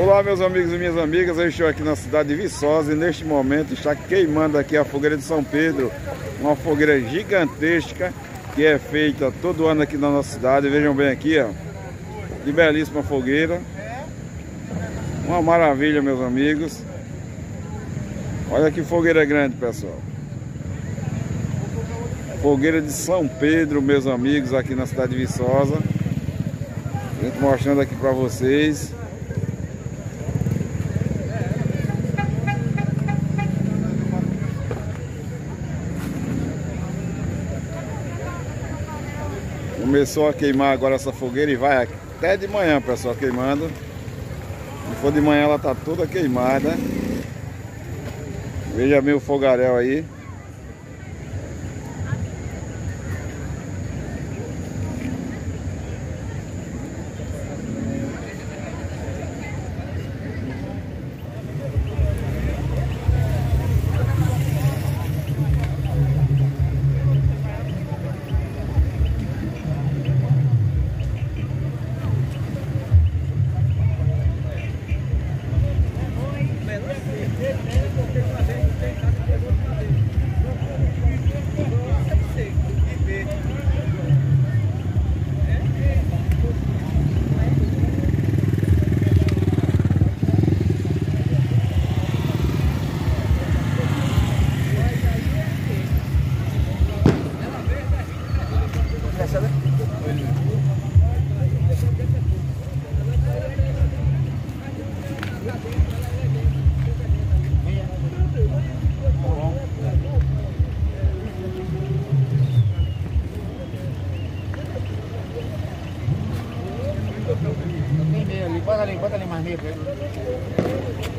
Olá meus amigos e minhas amigas, eu estou aqui na cidade de Viçosa e neste momento está queimando aqui a fogueira de São Pedro Uma fogueira gigantesca que é feita todo ano aqui na nossa cidade. Vejam bem aqui, ó Que belíssima fogueira. Uma maravilha meus amigos. Olha que fogueira grande pessoal. Fogueira de São Pedro, meus amigos, aqui na cidade de Viçosa. A gente mostrando aqui para vocês Começou a queimar agora essa fogueira e vai até de manhã, pessoal, queimando. Se for de manhã ela tá toda queimada. Veja bem o fogaréu aí. Pásale, pásale más lejos.